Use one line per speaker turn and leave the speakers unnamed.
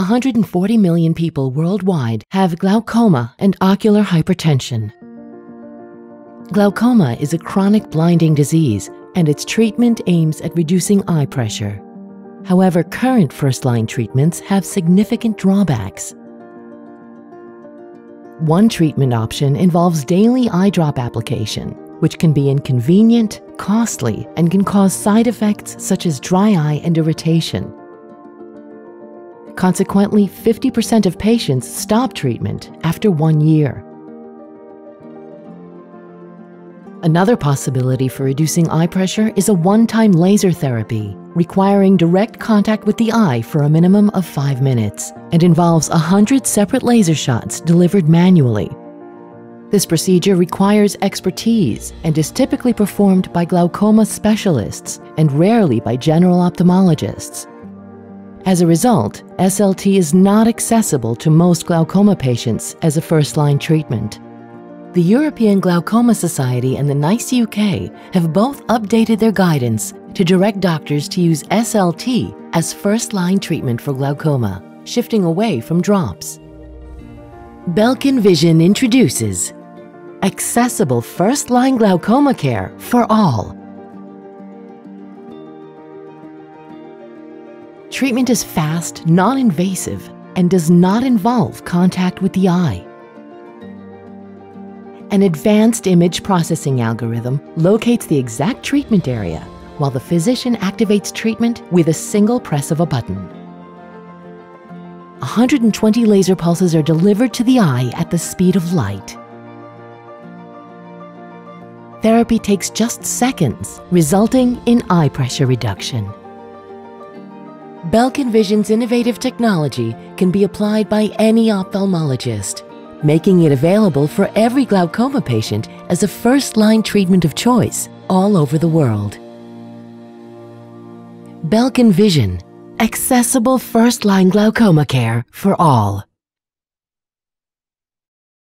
140 million people worldwide have glaucoma and ocular hypertension. Glaucoma is a chronic blinding disease and its treatment aims at reducing eye pressure. However, current first-line treatments have significant drawbacks. One treatment option involves daily eye drop application, which can be inconvenient, costly, and can cause side effects such as dry eye and irritation. Consequently, 50% of patients stop treatment after one year. Another possibility for reducing eye pressure is a one-time laser therapy, requiring direct contact with the eye for a minimum of five minutes and involves 100 separate laser shots delivered manually. This procedure requires expertise and is typically performed by glaucoma specialists and rarely by general ophthalmologists. As a result, SLT is not accessible to most glaucoma patients as a first-line treatment. The European Glaucoma Society and the NICE UK have both updated their guidance to direct doctors to use SLT as first-line treatment for glaucoma, shifting away from drops. Belkin Vision introduces accessible first-line glaucoma care for all. Treatment is fast, non-invasive, and does not involve contact with the eye. An advanced image processing algorithm locates the exact treatment area while the physician activates treatment with a single press of a button. 120 laser pulses are delivered to the eye at the speed of light. Therapy takes just seconds, resulting in eye pressure reduction. Belkin Vision's innovative technology can be applied by any ophthalmologist making it available for every glaucoma patient as a first-line treatment of choice all over the world. Belkin Vision, accessible first-line glaucoma care for all.